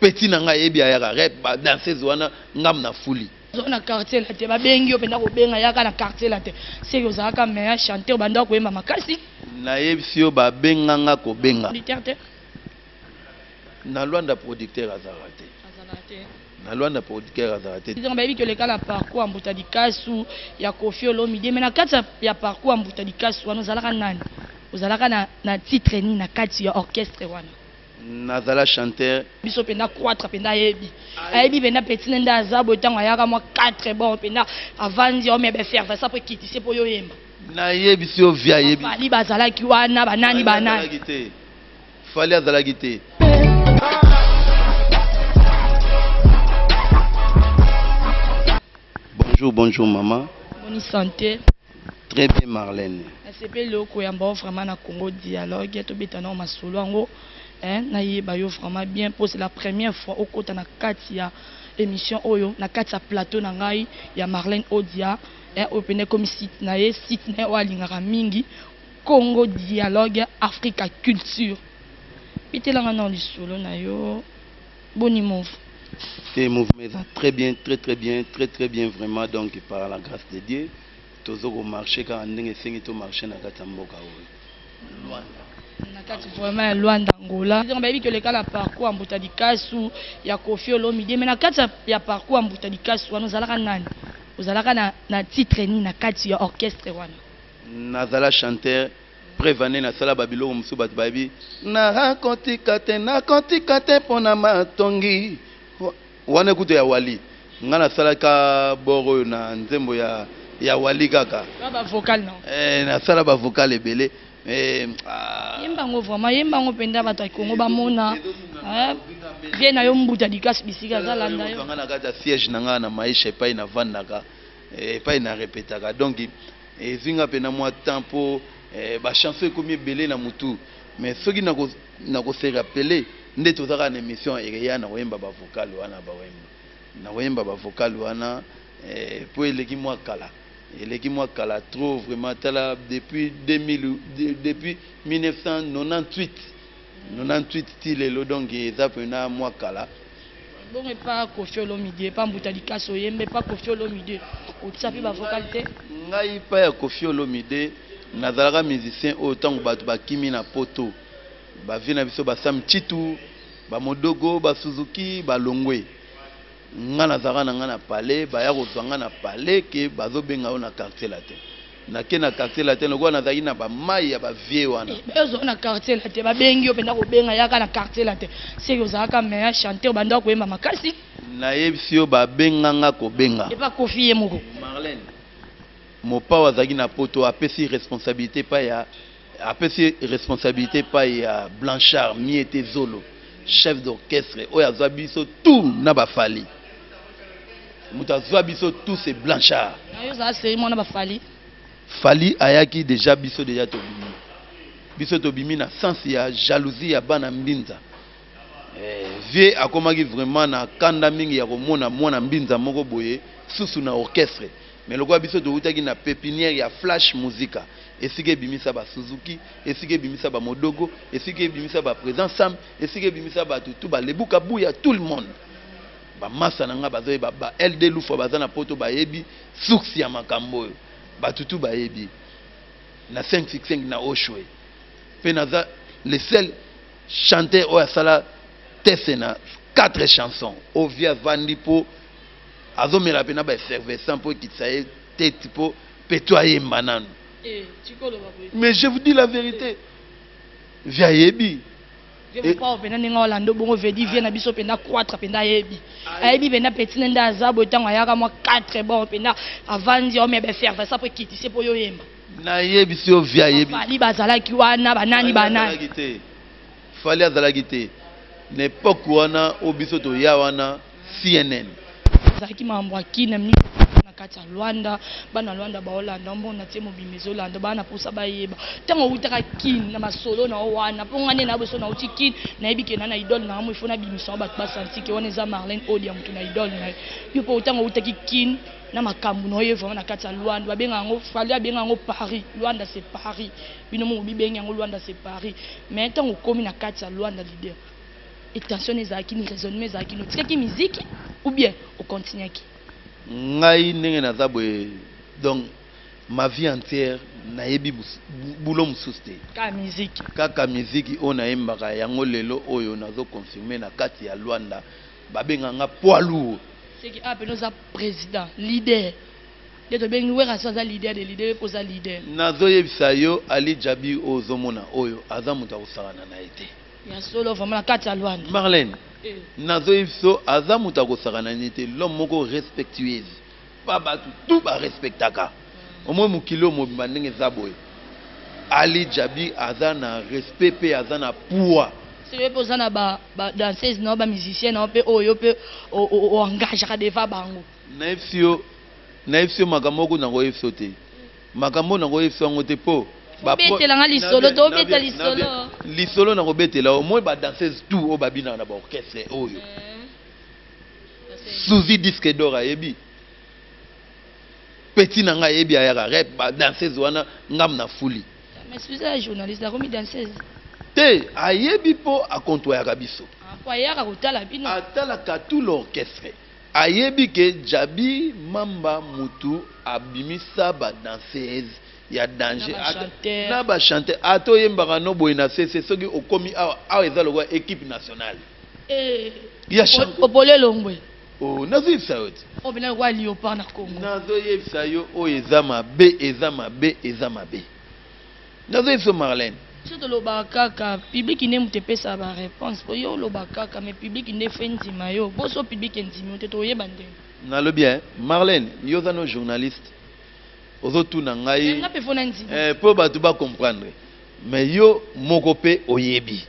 Petit na nga ayebi ayaka rep ba danseuse wana ngam na fuli. Oza na quartier la te ba bengi yo penda ko benga yaka na quartier la te. Seke ozalaka meilleur chanteur banda ko yemba makasi. Na yebisi yo ba benga nga ko benga. Producteur te. Na Luanda producteur azalaka te. Azalaka te. Na Luanda producteur azalaka te. Nzanga bayebi toleka na parcours ya Mbuta Likasu ya Koffi Olomide mais na kati ya parcours ya Mbuta Likasu wana ozalaka nani? Ozalaka na na titre nini na kati ya orchestre wana? nazala chanteur biso mpenza croître mpenza ayebi ayebi mpenza petit nende aza boye ntango ayaka mwa 4 bor mpenza avandi ome baeffervesa mpo ekitise mpo yo oyemba nayebisi yo vi ayebi fali bazalaki wana banani banani fali azalaki te bonjour bonjour mama boni santé Très bien Marlène. Nasepeli oko yamba yo vraiment na Congo dialogue to beta na masolo yango hein na yeba yo vraiment bien po c'est la première fois okota na kati ya émission oyo na kati ya plateau na ngai ya Marlène Odia hein oyo pende comme site na ye site na ye oyo alingaka mingi Congo dialogue Africa culture bitelanga na lisolo na yo boni move te mouvement eza très bien très très bien très très bien vraiment donc par la grâce de dieu tozo komarche kaka ndenge esengi tomarche na kati ya mboka oyo lwanda na kati vraiment ya lwanda angola bayebi toleka na parcours ya mbuta likasu ya kofi olomide me na kati ya parcours ya mbuta likasu wana ozalaka nani ozalaka na, na titre nini na kati ya orchestre wana nazala chanteur Preuve nini asala ba biloko mosusu bato bayebi. Nakotika te, nakotika te mpo na matongi. Wana ekutu ya Wali. Nga nasalaka bord oyo na nzembo ya, ya Wali kaka. Na ba vocal na. Eh, nasala ba vocal ebele. Eh, ah. Yemba ngo vraiment, yemba ngo penda bato ya Congo bamona. Eh, vie na yo mbuta dikasi bisika aza landa yo. Nga na kati ya siège na nga na maisha epai na vandaka, eh, epai na repetaka. Donc Ezui nga pena mwa temps po eh, ba chansons ekomi ebele na mutu mais soki nako nako se rappeler nde toza kaka na emission ereya na koyemba ba vocal wana ba wemba na koyemba ba vocal wana eh, po eleki mwa kala eleki mwa kala trop vraiment tala depuis 2000 depuis 1998 98 ti lelo donc eza pena mwa kala bongo epa kofi olomide epa mbuta likasi oyembe epa kofi olomide otisa mpe bavocal te ngai epa ya kofi olomide nazalaka musicien oyo ntango bato bakimi na poto bavi na biso basam citu bamodogo basuzuki balongwe ngai nazalaka na ngai na palais baya kozwa ngai na palais ke bazobenga yo na quartier latin nake na quartier latin lokola nazalaki na bamai ya bavie wana eh, ozo na quartier latin babengi yo mpenza kobenga yaka na quartier latin seke ozalaka meilleur chanteur bandako koyemba makasi nayebisi yo babenganga kobenga epa kofi ye moko marlene mopao azalaki na poto apesi responsabilité epai ya apesi responsabilité epai ya blanchard miete zolo chef d'orchestre oyo azwa biso tout na bafali moto azwa biso tout c'est blanchard fali ayaki deja biso deja tobimi biso tobimi na sense ya jalousie ya bana mbinza eh, vieux akomaki vraiment na kanda mingi ya komona mwana mbinza moko boye susu na orchestre Mais lokola biso towutaki na pepinière ya Flash Musica, esika ebimisa ba Suzuki, esika ebimisa ba Modogo, esika ebimisa ba President Sam, esika ebimisa batu tout, ba Lebu Kabuya, tout le monde. Ba masta na nga bazo yeba, ba LD Lufua baza na poto bayebi source ya makambo oyo. Batu tout bayebi. Na Cinq Six Cinq na Oshwe. Pe naza le seul chanteur oyo asala teste na quatre chansons. Ovia avandi po Azo mela pena ba effervescent po ekitisa ye tete po peto ayemba nanu. Eh, Mais je vous dis la vérité. Via yebi. mopao mpenza ndenge olanda bongo vedi vie na biso mpenza croître mpenza ayebi ayebi mpenza petit nde aza boye ntango ayaka mwa 4 bon mpenza avandi omea bafervesa mpo ekitise mpo yo oyemba nayebisi yo vie ayebifali bazalaki wana banani banani Fally azalaki te na epoque wana o biso toya wana CNN. Ezalaki makambo ya kina mingi na kati ya Luanda, bana Luanda baolanda mbo na tie mobimba ezolanda bana na posa bayeba ntango owutaka kin na masolo na yo wana mpo nga nde na boso nauti kin nayebi ke na na idole na yango ifo nabimisa yango bato basanti ke wana eza marlene odi ya motu na idole na ye yo mpo ntango owutaki kin na makambo na yo ye vraiment na kati ya Luanda babenga yango fali abenga yango paris Luanda c'est paris bino moko bibengi yango Luanda c'est Paris mais ntango okomi na kati ya Luanda leader intention ezalaki ni raisonnement ezalaki ni otikaki miziki ou bien ocontinuaki ngai ndenge naza boye donc ma vie entière nayebi boulot mosusu te kaka miziki oyo nayembaka yango lelo oyo nazo confirme na kati ya Luanda babenga nga poids lourd seki ape ah, noza président leader nde tobengi werrason aza leader de leader yo mpe oza leader nazoyebisa yo ali jabi oyo ozomona oyo aza moto ya kosakana na ye te ya solo vraiment na kati ya lwanda marlene eh. nazoyebisa yo aza moto ya kosakana na ye te lome moko respectueuse pa bato tu barespectaka mm. omoi mokili oyo mobimba ndenge eza boye ali jabi aza na respect mpe aza na poids soki yo mpe oza na badanseuse na yo bamusicien na yo mpe oyo yo mpe oengagaka deva bango Nayebisi yo, nayebisi yo makambo moko na koyebisa yo te. Makambo oyo na koyebisa yango te po ba pro- Obetela nga lisolo, Nabia- tobeta nabia- lisolo. nabia- Lisolo na kobetela yo. Moi ba danseuses tout oyo babinaka na ba orchestre oyo. Suzy disque d'or ayebi. Petit na ngai ayebi ayaka rep ba danseuses wana ngam na fuli. Mais Suzy ya journaliste, nakomi danseuse. Te ayebi po akontoyaka biso. Ah, po ayaka kotala bino. Atalaka tout l'orchestre. Ayebi ke djabi mamba mutu abimisa ba danseuse ya danger na ba chanteur ata oyembaka no boye na sese soki okomi awa awa eza lokola equipe nationale ya chanteur opole longwe oh nazoyebisa yo te oyo bena lokola leopard na congo nazoyebisa yo oyo eza mabe eza mabe eza mabe nazo efe marlene biso tolobaka kaka publiki nde moto epesaka bareponse po yo oloba kaka mai publiki nde fe ndima yo boso publiki endimi yo te tokoyeba ndenge nalobi eh, marlene yo oza no journaliste ozotuna ngai eh, nga mpe fo nandimi eh, mpo bato bacomprendre mai yo moko mpe oyebi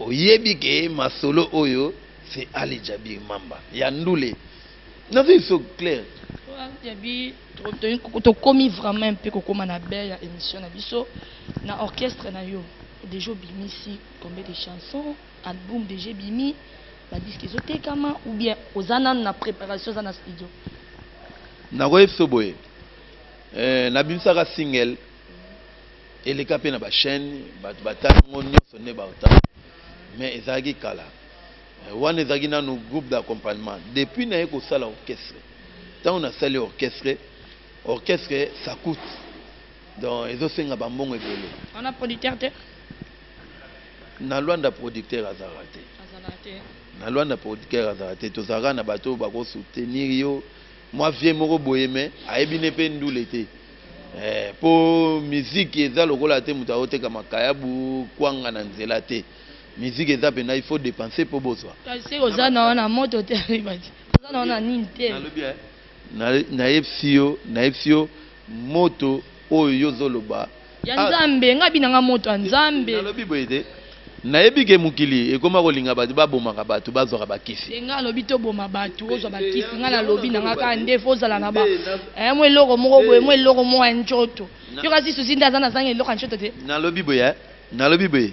oyebi ke masolo oyo c'est ali jabi mamba ya ndule nazo iso claire tokomi vraiment mpe kokoma na belle ya émission na biso na orchestre na yo deja obimisi combien de chansons album deja ebimi badiske ezotekama ou bien oza nano na préparation oza na studio nakoyeb so boye eh, nabimisaka single eleka mpe na bachaîne bato batango nyonso nde baotala mais ezalaki kala Wana ezalaki nanu groupe d'accompagnement. Depuis naye kosala orchestre, ntango nasali orchestre, orchestre ça coûte donc ezosenga bambongo ebele. Wana producteur te? Na Luanda producteur azalaka te. Azalaka te. Na Luanda producteur azalaka te. Tozalaka na bato oyo bako soutenir yo. Mwa vieux moko boye mais ayebi ne mpe ndule te. Eh, po miziki eza lokola te moto aoteka makayabu kwanga na nzela te. Musique eza pena il faut depenser po bozwa. Kasi oza na wana moto te alibati. Oza na wana nini te. Nalobi eh. Na nayebisi yo, nayebisi yo moto oyo yo zoloba. Ya ah. Nzambe, nga bina nga moto ya Nzambe. Nalobi boye te. nayebi ke mokili ekoma kolinga bato babomaka bato bazwaka bakisi enga alobi toboma bato ozwa bakisi ngai nalobi na ngai kaka nde fo ozala na ba eh, mwa eloko moko boye mwa eloko moko ya ncoto yo kasi susi nde aza nazanga eloko ya ncoto te nalobi boye eh. nalobi boye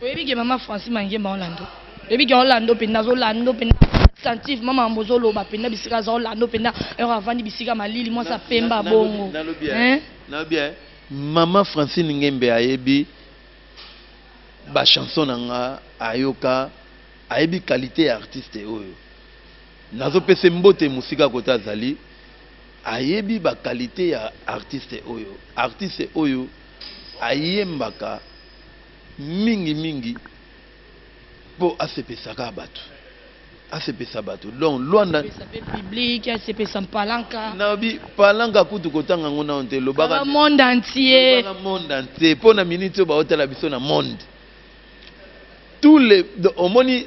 Oyebi ke mama Francis Mangemba Orlando. Oyebi ke Orlando penda azo lando penda attentive mama mambo zo loba penda bisika azo lando penda heure avandi bisika malili moi sa pemba bongo. Na lobi hein? Na lobi hein? Mama Francine Ngembe ayebi ba chanson na nga ayoka ayebi qualité ya artiste oyo. Nazo pese mbote musika kota azali ayebi ba qualité ya artiste oyo. Artiste oyo ayembaka mingi mingi mpo asepesaka bato asepesa bato donc lwanda public asepesa mpalanka nabi palanka kutu kotanga yango nano te lobaka monde entier monde entier mpo na minute oyo baotala biso na monde tous les omoni